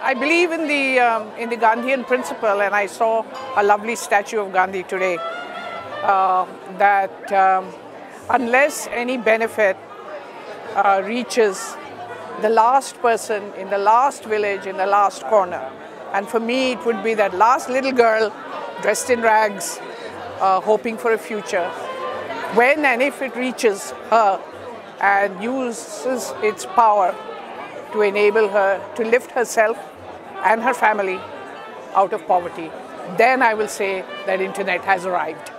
I believe in the um, in the Gandhian principle, and I saw a lovely statue of Gandhi today. Uh, that um, unless any benefit uh, reaches the last person in the last village in the last corner, and for me it would be that last little girl dressed in rags, uh, hoping for a future. When and if it reaches her and uses its power to enable her to lift herself and her family out of poverty, then I will say that internet has arrived.